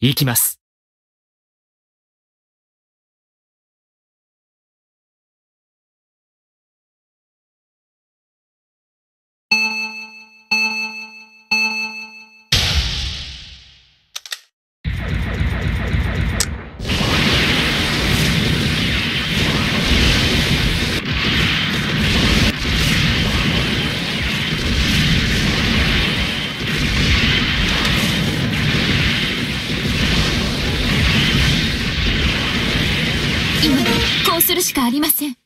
行きます。今こうするしかありません。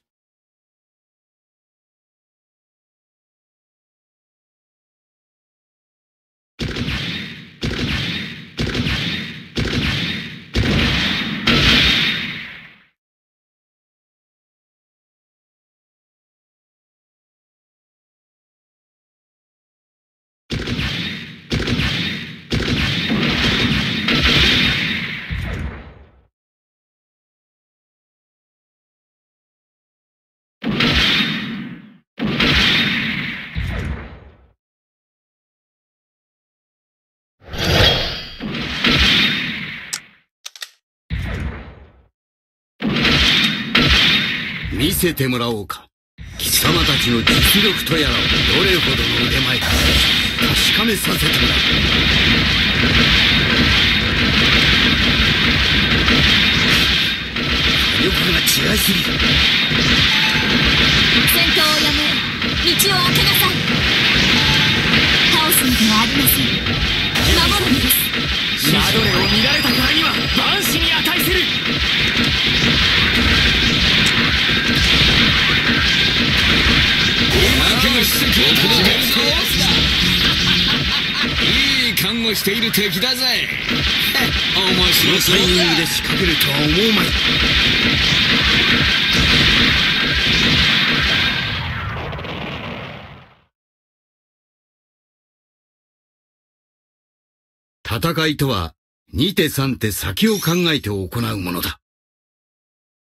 見せてもらおうか。貴様たちの実力とやらをどれほどの腕前か確かめさせてもらう。力が違いすぎる。戦闘をやめ道を開けなさい倒すのではありません守るのですシャドレを見られたからには万死に値するいい看護している敵だぜ面白そうだタイミングで仕掛けるとは思うまい戦いとは、2手3手先を考えて行うものだ。